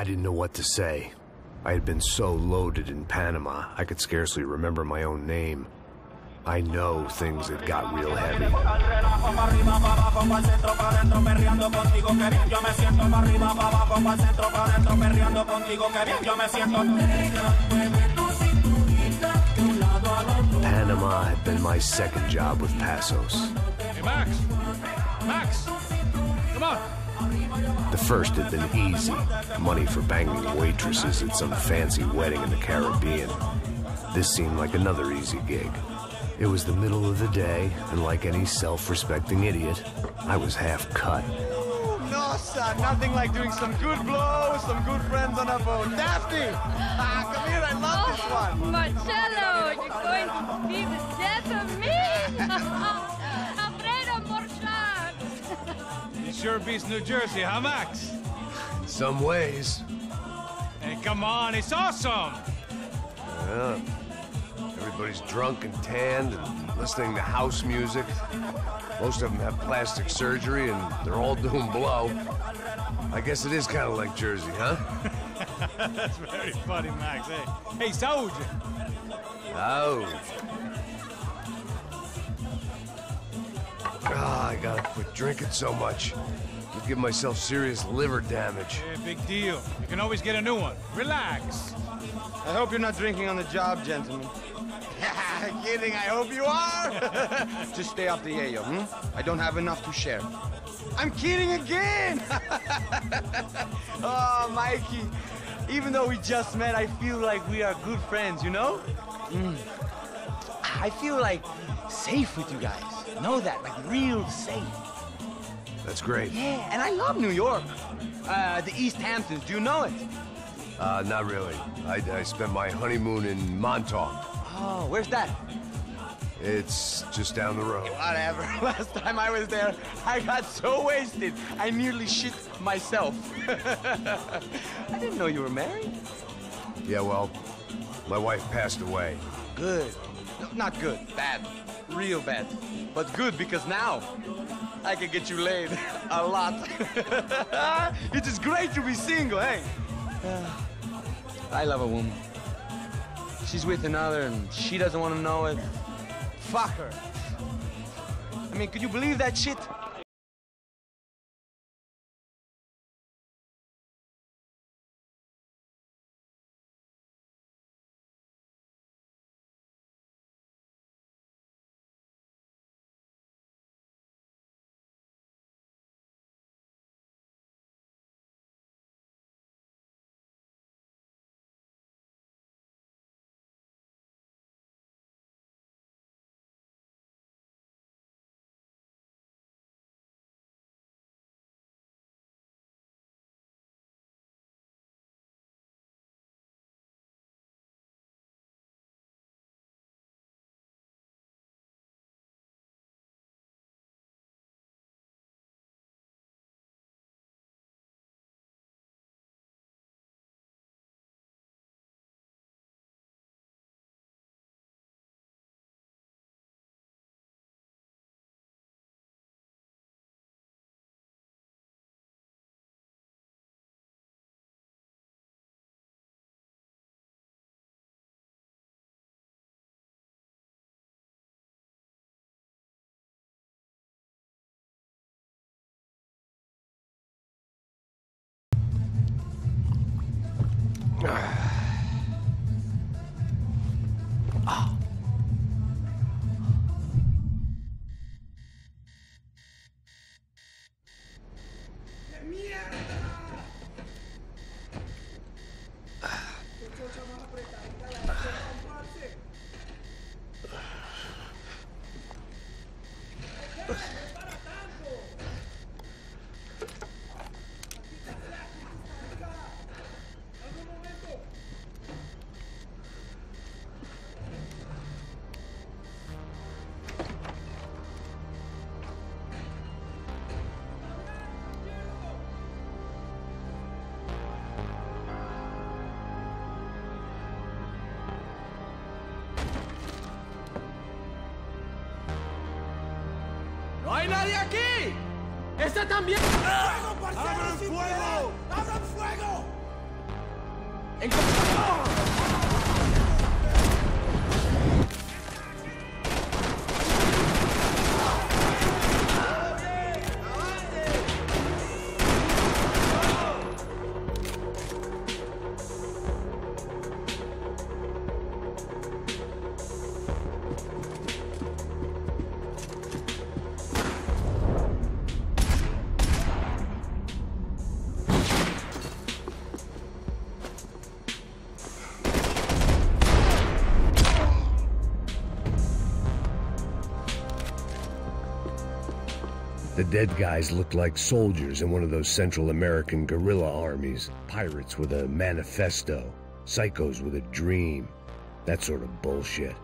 I didn't know what to say. I had been so loaded in Panama, I could scarcely remember my own name. I know things had got real heavy. Panama had been my second job with Passos. Hey, Max! Max! Come on! The first had been easy money for banging waitresses at some fancy wedding in the Caribbean. This seemed like another easy gig. It was the middle of the day, and like any self respecting idiot, I was half cut. No, son, nothing like doing some good blows, some good friends on a boat. Daphne! Ah, come here, I love this one. Marcelo, you're going to be the death of me? It sure beats New Jersey, huh, Max? In some ways, Hey, come on, it's awesome! yeah. Everybody's drunk and tanned and listening to house music. Most of them have plastic surgery and they're all doing blow. I guess it is kind of like Jersey, huh? That's very funny, Max. Hey, hey, Saúde! Oh. Ah, I gotta quit drinking so much. I'm giving myself serious liver damage. Hey, big deal. You can always get a new one. Relax. I hope you're not drinking on the job, gentlemen. Kidding, I hope you are. Just stay off the yayo, hmm? I don't have enough to share. I'm kidding again! oh, Mikey, even though we just met, I feel like we are good friends, you know? Mm. I feel like safe with you guys. Know that, like real safe. That's great. Yeah, and I love New York. Uh, the East Hamptons, do you know it? Uh, not really. I, I spent my honeymoon in Montauk. Oh, where's that? It's just down the road. Whatever. Last time I was there, I got so wasted, I nearly shit myself. I didn't know you were married. Yeah, well, my wife passed away. Good. No, not good. Bad. Real bad. But good because now I can get you laid a lot. it is great to be single, hey? I love a woman. She's with another and she doesn't want to know it. Fuck her. I mean, could you believe that shit? Uh, aquí! ¡Está también! ¡Fuego, ¡Abran fuego! Dead guys looked like soldiers in one of those Central American guerrilla armies. Pirates with a manifesto, psychos with a dream. That sort of bullshit.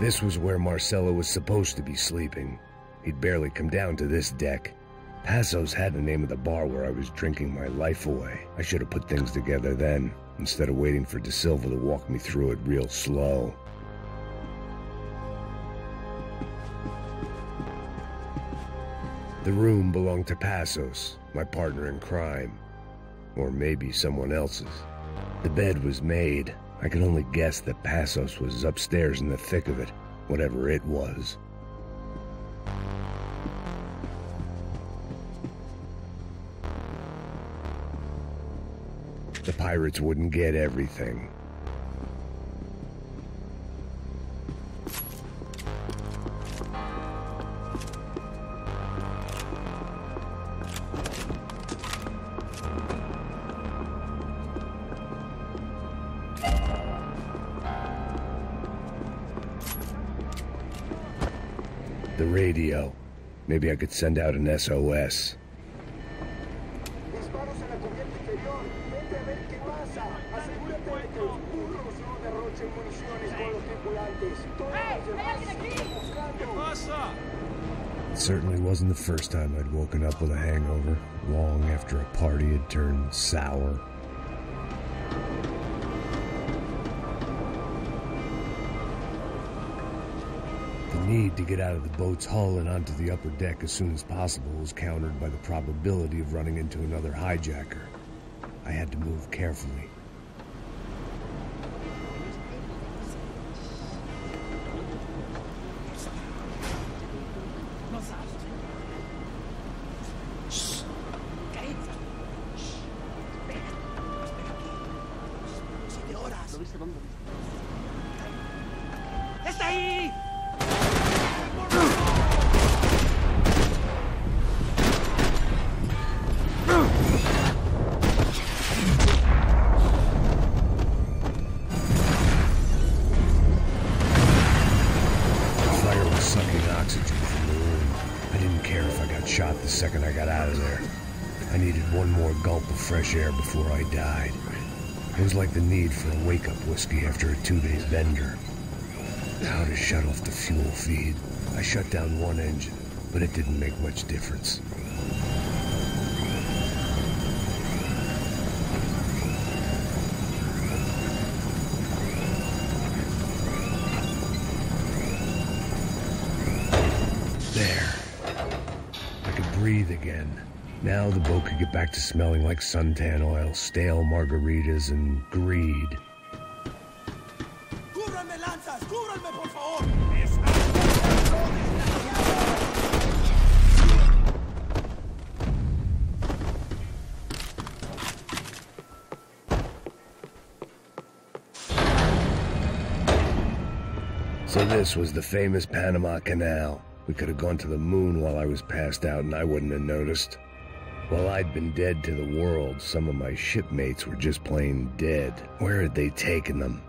This was where Marcelo was supposed to be sleeping. He'd barely come down to this deck. Passos had the name of the bar where I was drinking my life away. I should have put things together then, instead of waiting for Da Silva to walk me through it real slow. The room belonged to Passos, my partner in crime. Or maybe someone else's. The bed was made. I could only guess that Passos was upstairs in the thick of it, whatever it was. The pirates wouldn't get everything. Radio. Maybe I could send out an SOS. Disparos en la cubierta inferior. Vete a ver qué pasa. Asegúrate de que los burros no derrochen municiones con los tripulantes. Todos los demás siguen buscando. It certainly wasn't the first time I'd woken up with a hangover, long after a party had turned sour. Need to get out of the boat's hull and onto the upper deck as soon as possible was countered by the probability of running into another hijacker. I had to move carefully. Fresh air before I died. It was like the need for a wake-up whiskey after a two-day bender. How to shut off the fuel feed. I shut down one engine, but it didn't make much difference. There. I could breathe again. Now the boat could get back to smelling like suntan oil, stale margaritas, and greed. ¡Cúbranme lanzas! ¡Cúbranme, por favor! So this was the famous Panama Canal. We could have gone to the moon while I was passed out and I wouldn't have noticed. While I'd been dead to the world, some of my shipmates were just plain dead. Where had they taken them?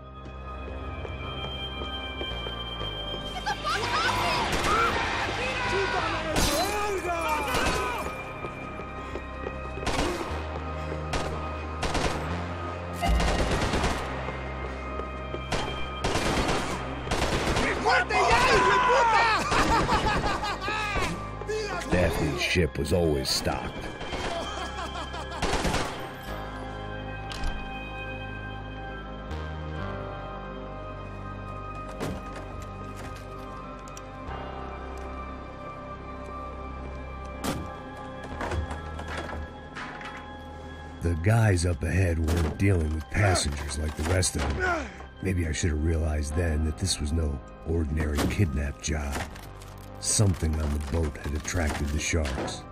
Daphne's ship was always stocked. The guys up ahead weren't dealing with passengers like the rest of them. Maybe I should have realized then that this was no ordinary kidnap job. Something on the boat had attracted the sharks.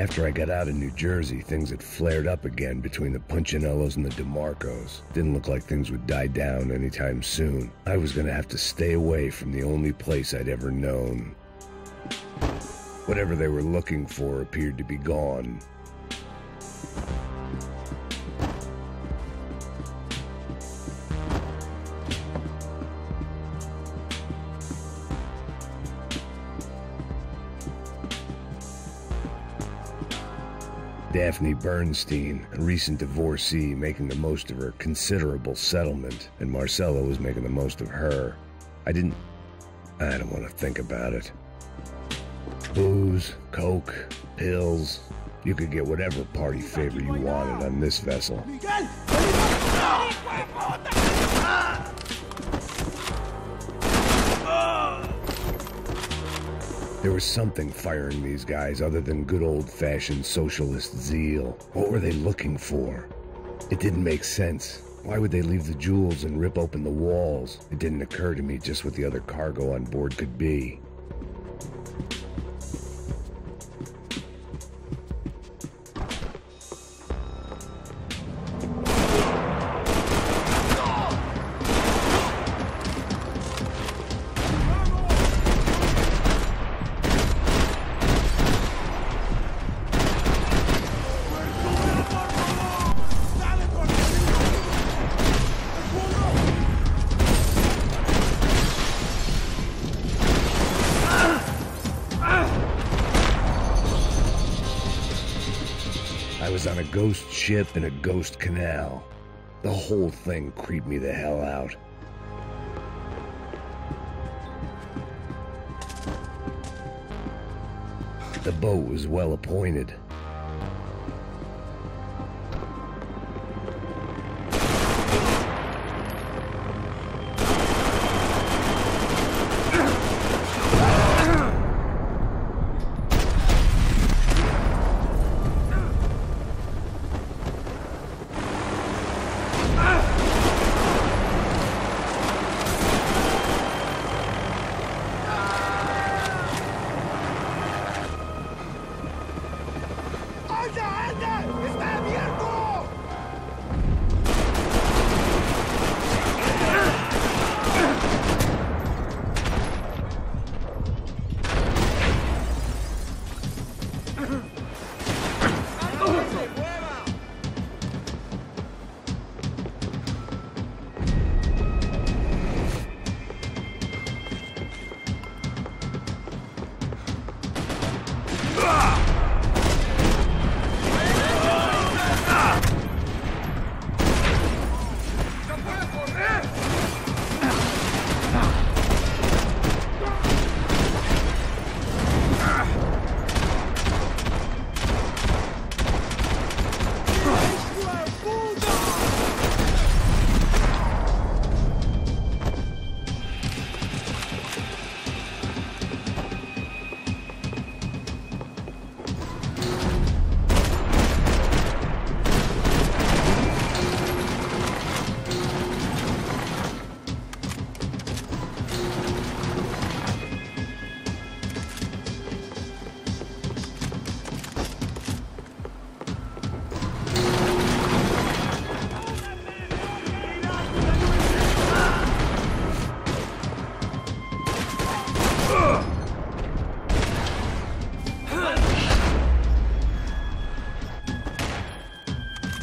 After I got out of New Jersey, things had flared up again between the Punchinellos and the DeMarcos. Didn't look like things would die down anytime soon. I was gonna have to stay away from the only place I'd ever known. Whatever they were looking for appeared to be gone. Daphne Bernstein, a recent divorcee, making the most of her considerable settlement, and Marcelo was making the most of her. I didn't. I don't want to think about it. Booze, coke, pills. You could get whatever party favor you wanted on this vessel. There was something firing these guys other than good old fashioned socialist zeal. What were they looking for? It didn't make sense. Why would they leave the jewels and rip open the walls? It didn't occur to me just what the other cargo on board could be. Was on a ghost ship in a ghost canal. The whole thing creeped me the hell out. The boat was well appointed.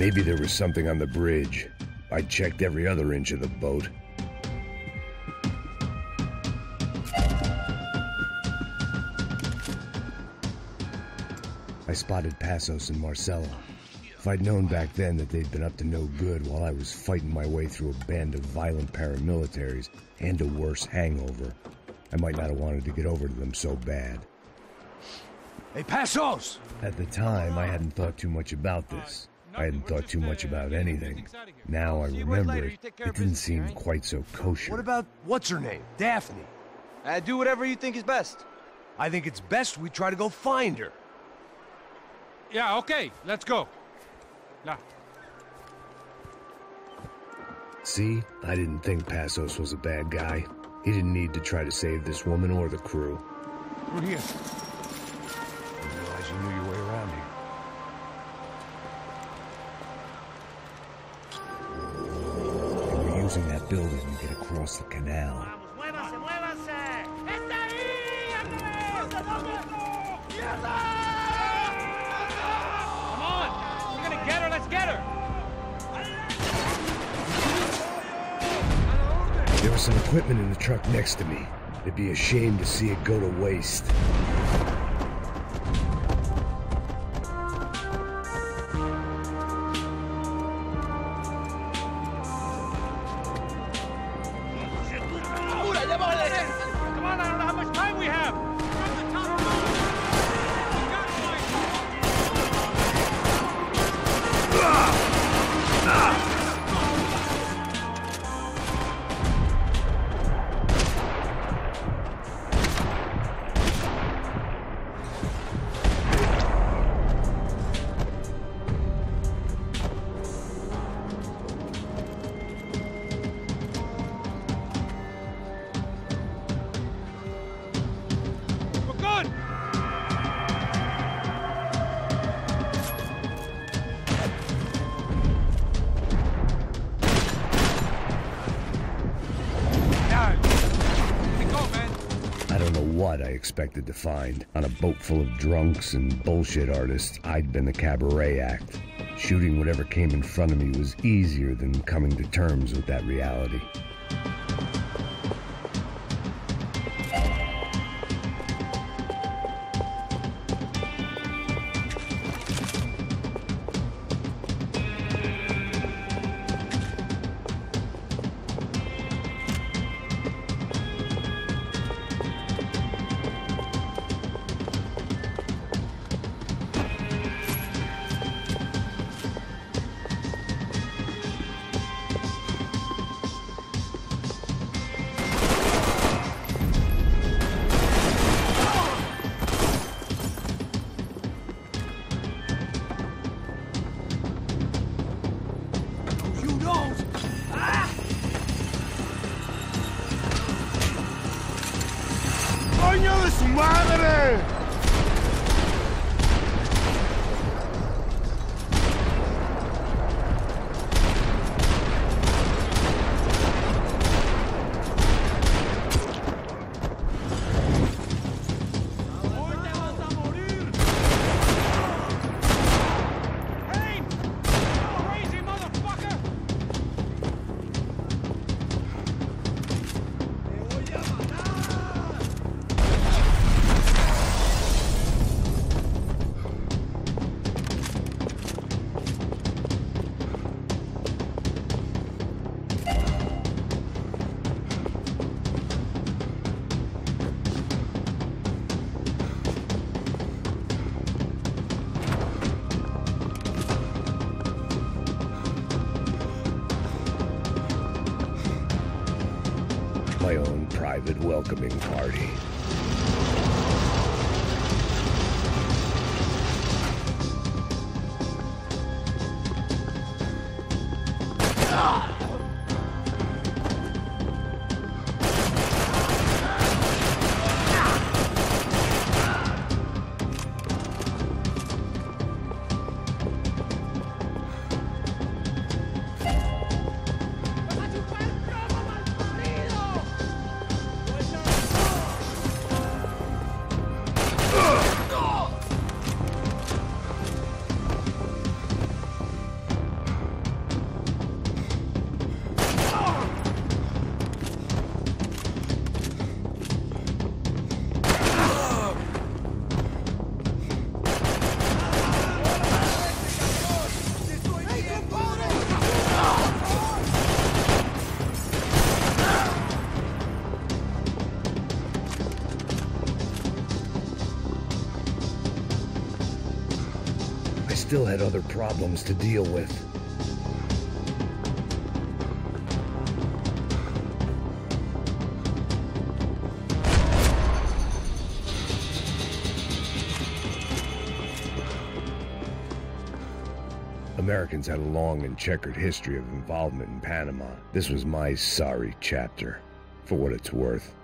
Maybe there was something on the bridge. I checked every other inch of the boat. I spotted Passos and Marcelo. If I'd known back then that they'd been up to no good while I was fighting my way through a band of violent paramilitaries and a worse hangover, I might not have wanted to get over to them so bad. Hey, Passos! At the time, I hadn't thought too much about this. I hadn't thought too much about anything. Now I remember it, it didn't seem quite so kosher. What about what's her name? Daphne. Uh, do whatever you think is best. I think it's best we try to go find her. Yeah, okay, let's go. Now, See, I didn't think Passos was a bad guy. He didn't need to try to save this woman or the crew. Through here. Didn't realize you knew your building to get across the canal. Come on! We're gonna get her, let's get her! There was some equipment in the truck next to me. It'd be a shame to see it go to waste. Expected to find. On a boat full of drunks and bullshit artists, I'd been the cabaret act. Shooting whatever came in front of me was easier than coming to terms with that reality. Madre! Welcoming party. Still had other problems to deal with. Americans had a long and checkered history of involvement in Panama. This was my sorry chapter, for what it's worth.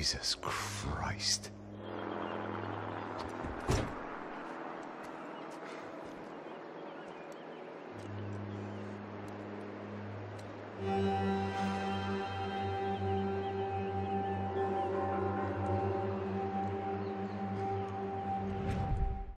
Jesus Christ.